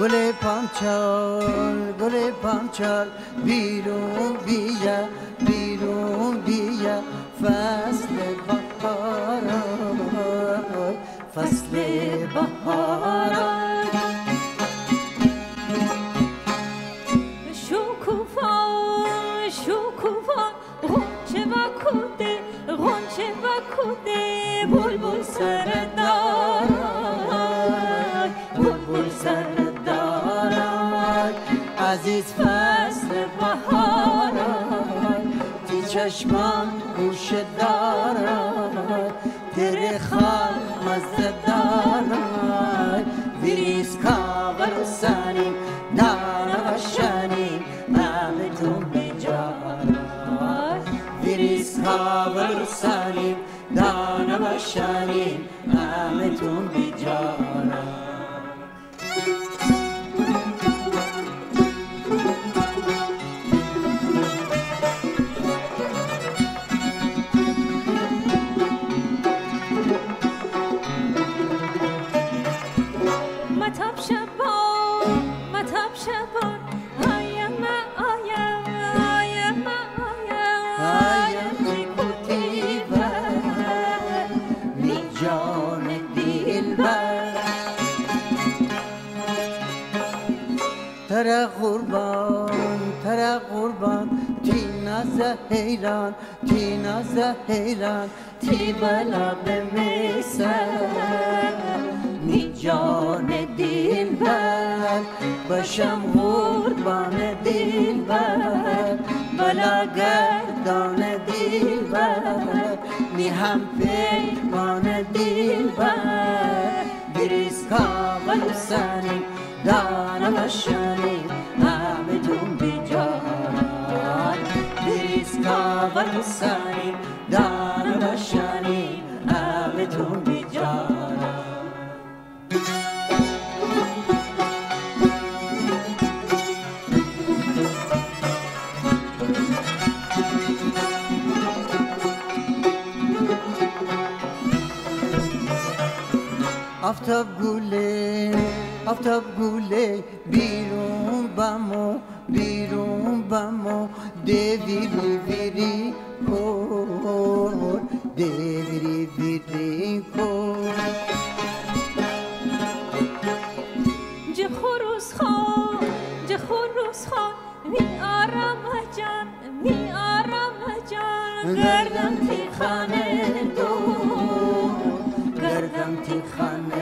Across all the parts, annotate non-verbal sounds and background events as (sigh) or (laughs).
گل پانچال گل پانچال بیرون بیا بیرون بیا فصل بهار فصل بهار شکوفا شکوفا غنچه و کوده غنچه و کوده بلبل سردار عزیز فصل بهار تی چشمان گوش دارد تیره خال مزه دارد ویریز کاغل سنیم قربان تر قربان. تی ناز حیران تی ناز حیران. تی به میسر می جان دل بر. باشم قربان دل بر بلا گردان دل بر. می هم پیمان دل بر. بریز کاغل سنیم دانه بشنیم همه دون بیجان بریز کاغل سنیم دانه بشنیم همه دون بیجان آفتاب گوله آفتاب گوله بیرون بمو بیرون بمو. دیویری ویری کن دیویری ویری کن. جه خروس خان جه خروس خان می آرام جان می آرام جان. گردم تی خانه دور گردم تی خانه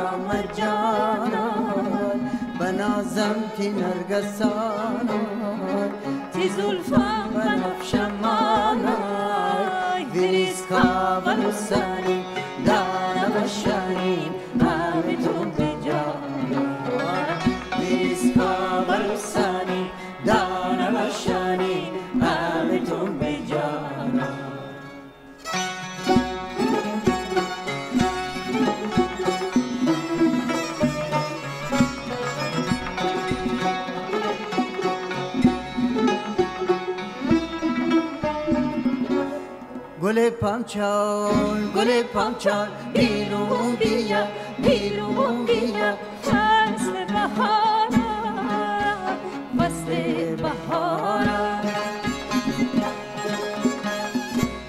می آرام جانان بنازم تی نرگسانان تی زلفان بنفشمانان ویریز کاول و سنیم گل پانچال گل پانچال بیرون بیا بیرون بیا فصل بهار فصل بهار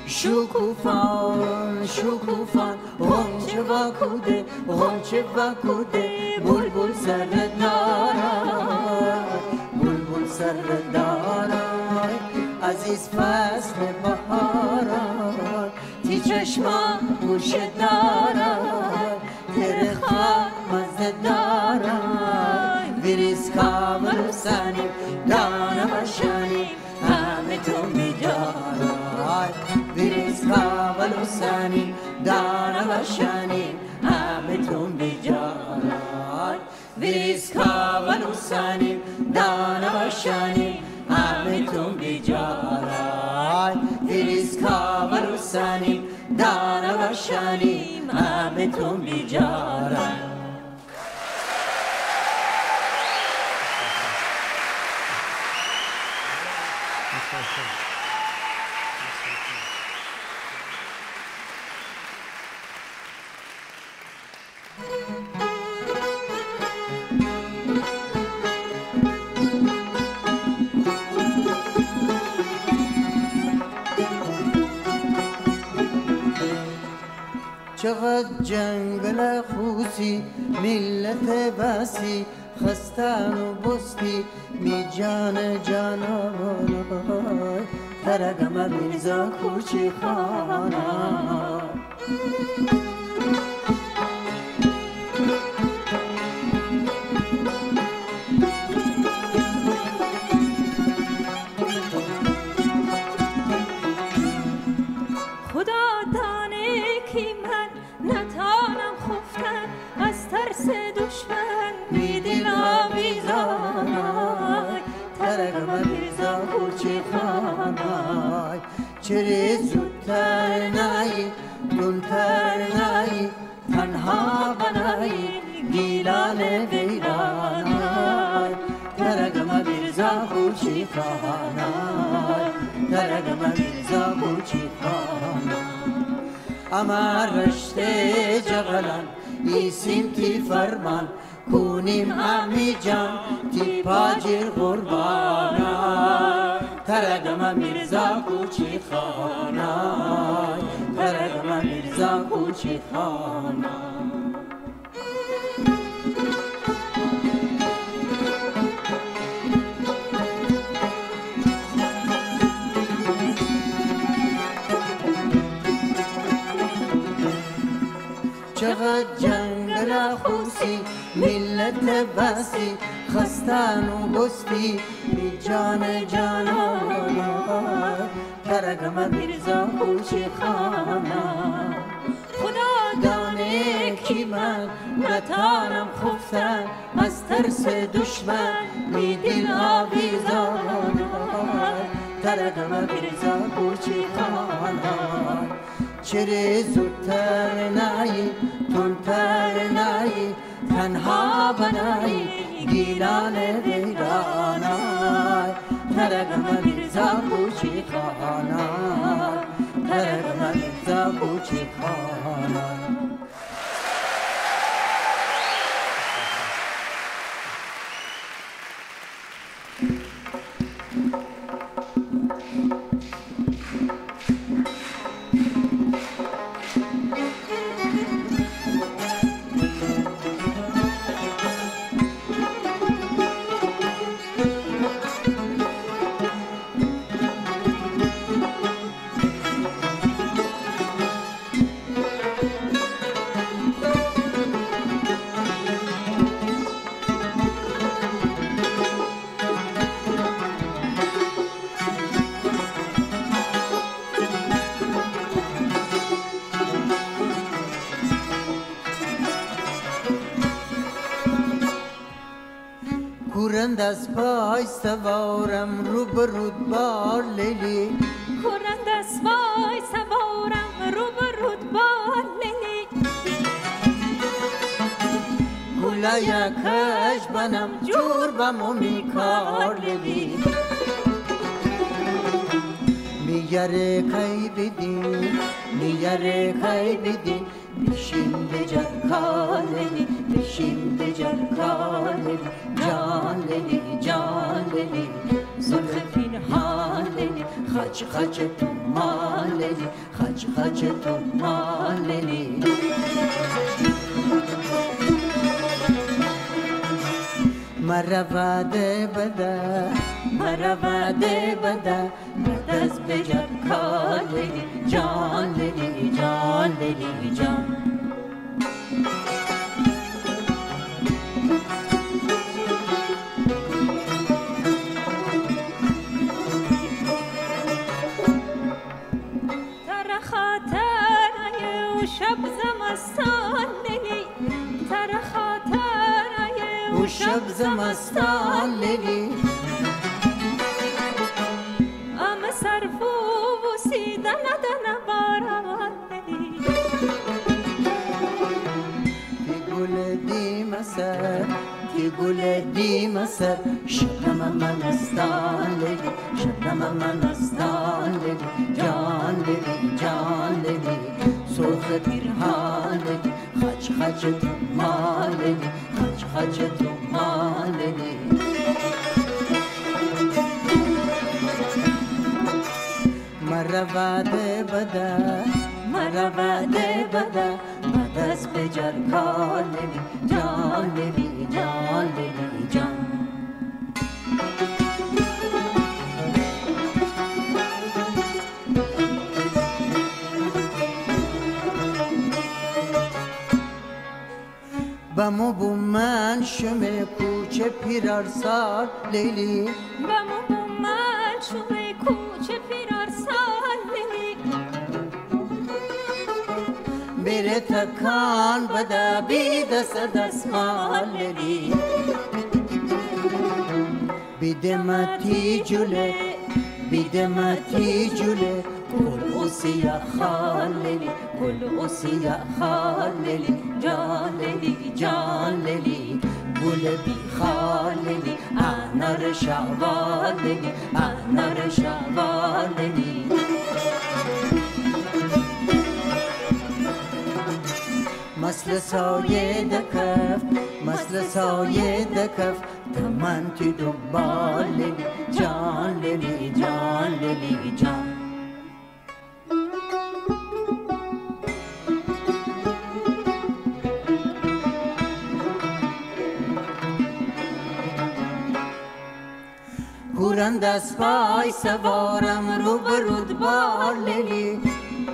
شکوفان شکوفان غنچه و کوده غنچه و کوده بلبل سر دارد بلبل سر عزیز فصل بهارای تی چشما گوش دارای تر خواب مزه دارای ویریز کامل سنی دانه بشنی همه تو میدارای ویریز کامل سنی دانه بشنی همه تو میدارای ویریز کامل سنی دانه بشنی همه تو میدارای ویریز کامل سنی دانه بشنی همه تو میدارای چقدر (laughs) خستن و بستی می جان جانای ترگم میرزا کوچی خانا چرا زودتر نایی دونتر نایی تنها بنایی گیلان ویرانای ترگم میرزا کوچی خانای ترگم میرزا کوچی خانای اما رشته جغلان ایسیم تی فرمان کونیم امی جان تی پاجر قربانا ترگم میرزا کوچی خانای ترگم میرزا کوچی خانای چقدر جنگل خوسی ملت بسی خستن و بستی. بی جان جانان؟ ترگم میرزا خوشی خانه خدا دانه کی من؟ نتانم خفتن. از ترس دشمن می دل آویزان ترگم میرزا کوچی خانه چرا زودتر نایی؟ تندتر نایی؟ تنها بنایی؟ گیلان ویرانای ترگم میرزا کوچی خانای ترگم میرزا کوچی خانای از پای سوارم رو به رودبار لیلی. کرند از وای سوارم رو به رودبار لیلی. گولا یکش بنم جور بمو میکار لیلی. میگره کای بدین میگره کای بدین بشین به جرکار لیلی. بشین به جرکار لیلی جان لیلی جان لیلی زلف پینهان لیلی خچ خچ تو مال لیلی خچ خچ تو مال لیلی مرا وعده بده مرود بده بد از بجر کار جان لیلی شب زمستان لیلی تر خاطر او شب زمستان لیلی ام سرفو بوسیدن دن باران لیلی کی گل دیم سر کی گل دیم سر شبنم من استان لیلی شبنم من استان لیلی جان لیلی جان لیلی سرخ پیرهانه خچ خچ تو مالنی خچ خچ تو مالنی مرواده بده مرواده بده بد از بجر کالنی جان لیلی جان. بمو بو من شمه کوچه پیرارسال لیلی. بمو بو من شمه کوچه پیرارسال لیلی. بره تکان بده بی دست دستمال لیلی بیدمتی جوله. بیدمتی جوله. کل اوسیا خاللی کل اوسیا خاللی جاللی جاللی گل بی خاللی انار شواللی انار شواللی مثل سایه دکف مثل سایه دکف تمن تی دنبال لیلی جان لیلی جان لیلی جان گرند از پای سوارم رو برود بار لیلی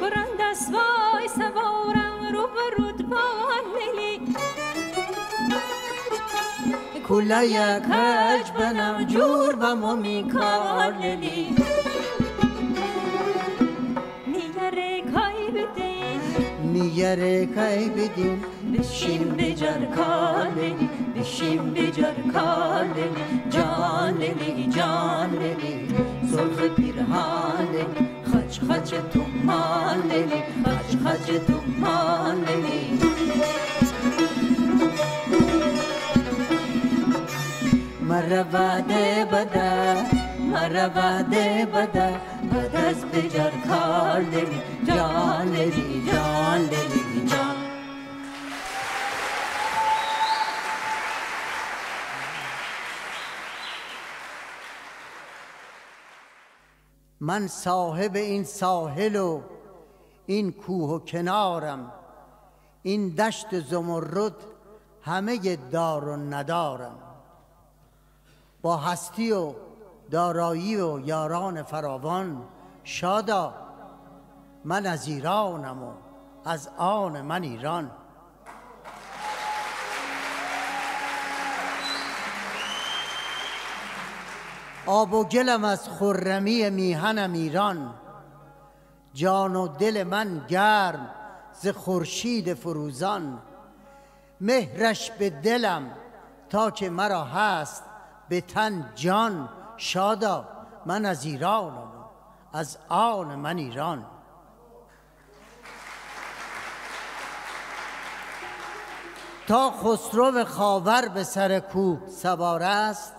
گرند از پای سوارم رو برود بار لیلی کلا یک کج بنم جور بمو میکار لیلی نیره کای بدین نیره کای بدین بشیم بجر کاللی بشیم بجر کاللی جان لیلی جان لیلی سرخ پیرهان لیلی خچ خچ تو مان لیلی خچ خچ تو مان لیلی مرواده بده مرواده بده بد از بجر کار لیلی جان لیلی جان لیلی من صاحب این ساحل و این کوه و کنارم. این دشت زمرد همه دار و ندارم. با هستی و دارایی و یاران فراوان شادا من از ایرانم و از آن من ایران. آب و گلم از خرمی میهنم ایران. جان و دل من گرم ز خورشید فروزان. مهرش به دلم تا که مرا هست به تن جان. شادا من از ایرانم از آن من ایران. تا خسرو خاور به سر کوه سوار است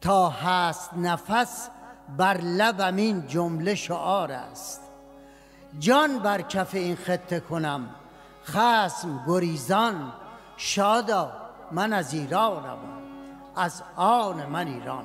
تا هست نفس بر لبم این جمله شعار است. جان بر کف این خطه کنم. خسم گریزان. شادا من از ایرانم. از آن من ایران.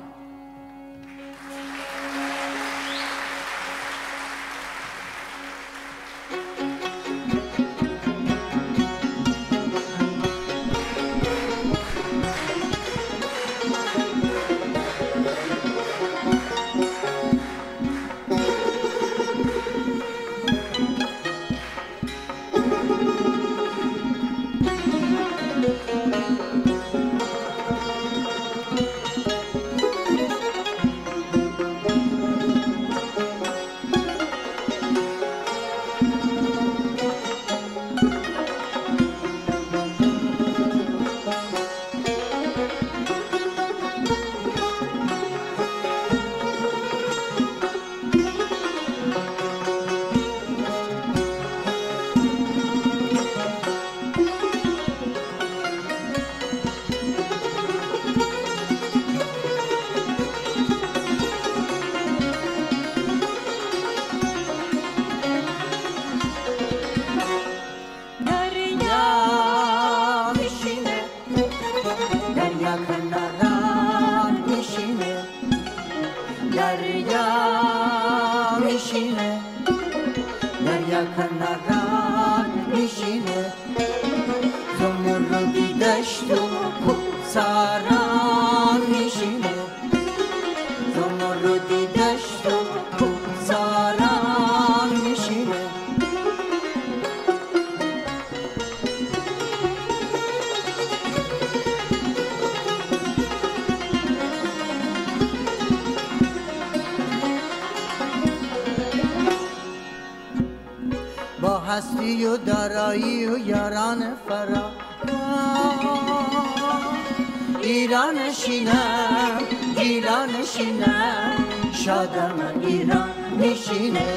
ایران شینم شادم ایران میشینه.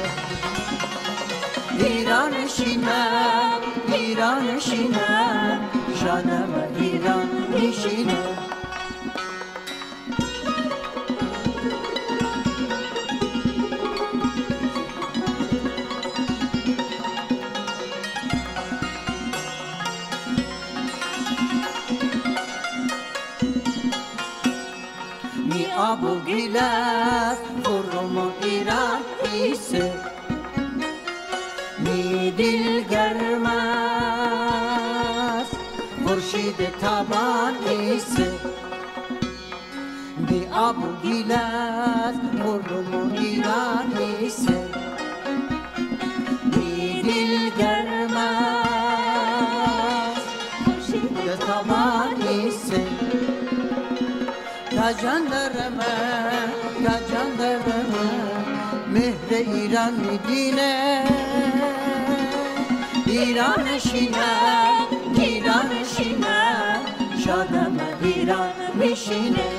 ایران شینم ایران شینم شادم ایران میشینه. می دل گرم است خورشید تابان ایسه می آب و گیلس خرم و ایران ایسه می دل گرم است خورشید تابان ایران میدینه ایران شینم ایران شینم شادم ایران میشینه.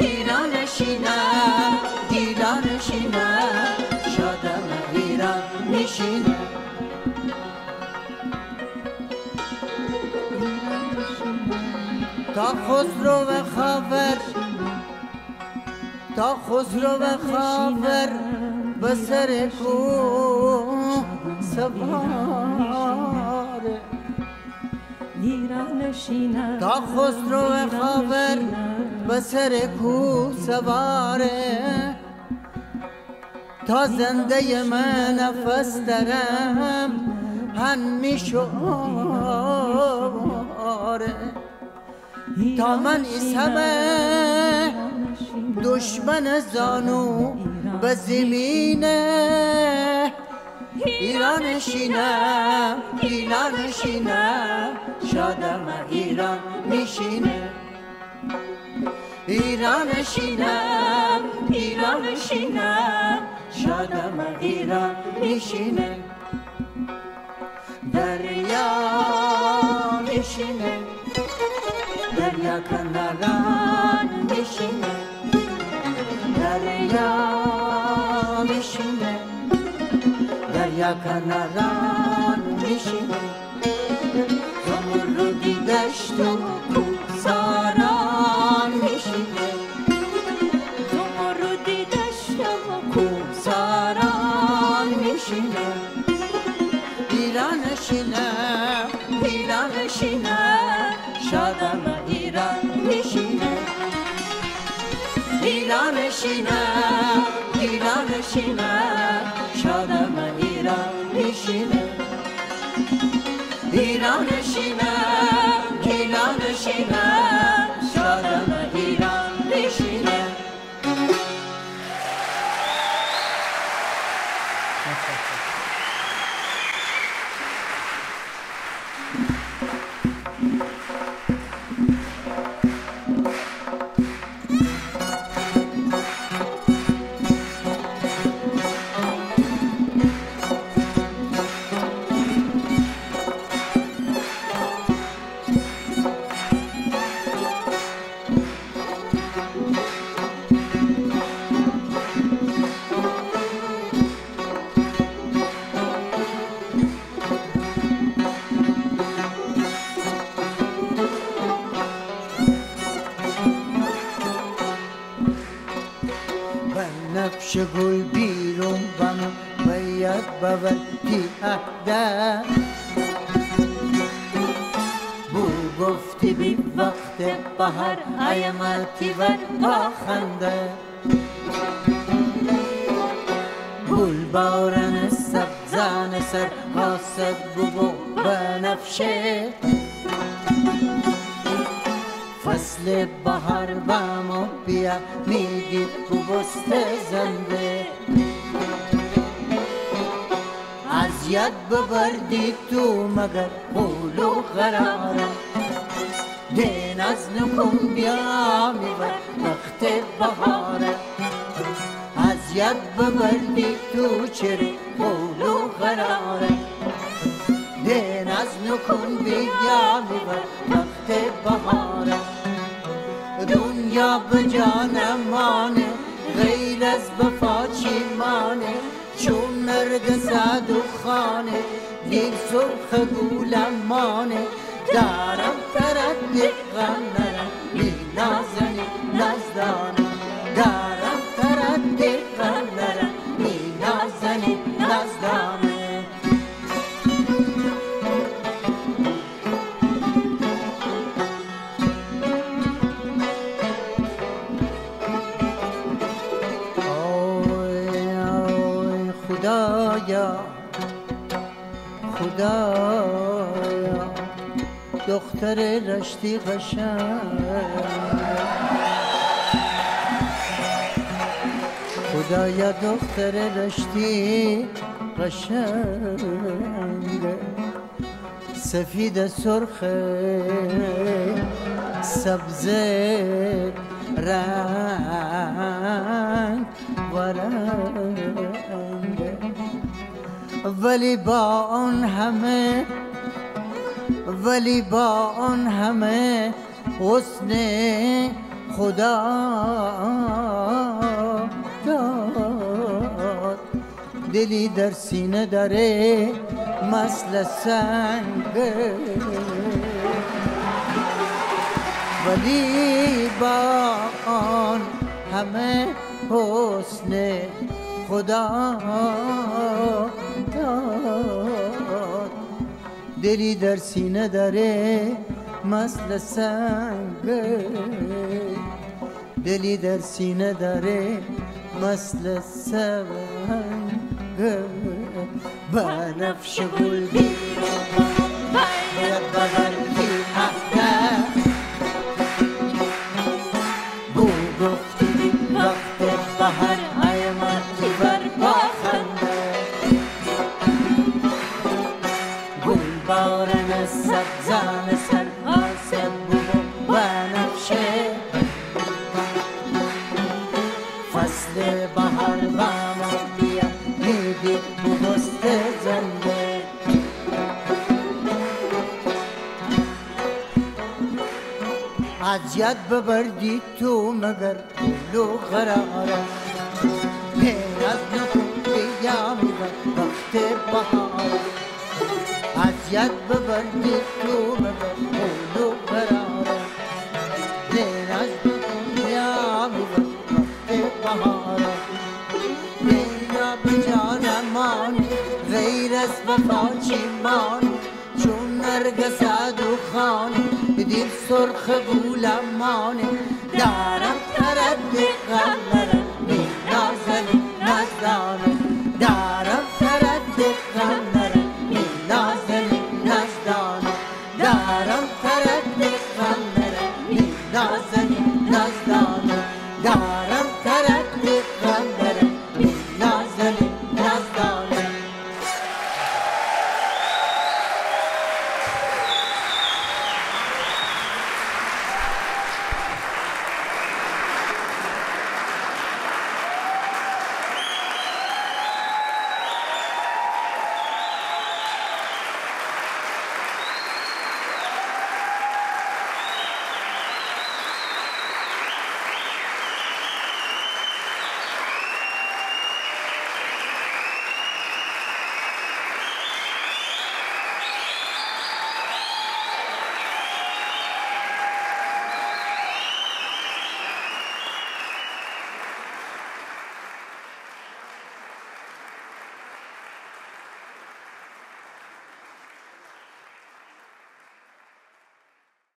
ایران شینم ایران شینم شادم ایران میشینه. تا خسرو و خاور تا خسرو و خاور به کوه تا خسرو خاور به سر کوه سواره. تا زنده من نفس درم هن میشواره تا من اسمه دشمن زانو به زمینه ایران شینم ایران شینم شادم ایران میشینه ایران شینم ایران شینم شادم ایران میشینه دریا میشینه دریا کناران میشینه دریا میشینه دریا کناران میشینه زمردی دشت و کوساران میشینه زمردی دشت و کوساران میشینه ایران شینم ایران شینم شادم ایران میشینه ایران شینم ایران شینم شادم ایران گل بارن سبزان سر حاسب بو بنفشه فصل بهار بامو بیا میگی تو بست زنده. از ید ببردی تو مگر قول و دین از نکن بیا میبر وقت بهاره. از ید ببردی تو چره قول و قراره دین از نکن بیا میبر وقت بهاره دنیا به جانمانه غیر از وفا چیمانه چون نرگس خانه دیر سرخ گولمانه دارم تردد غم نرم بی نازنی نزدانه خدایا دختر رشتی قشنگ. خدایا دختر رشتی قشنگ. سفید سرخ سبز رنگ. و رنگ ولی با آن همه ولی با آن همه حسن خدا داد. دلی در سینه داره مثل سنگ. ولی با آن همه حسن خدا دلی در سینه داره مثل سنگ. دلی در سینه داره مثل سنگ. بنفش گل باید بغرقی ید ببردی تو مگر لو قراره از نکن بیا میبر وقت بهاره از ببردی تو مگر لو قراره از نکن بیا میبر وقت بهاره دنیا به جانمان غیر از وفا چیمان چون نرگس و خانه دیر سرخ قبولم مانه. دارم ترد قلبرم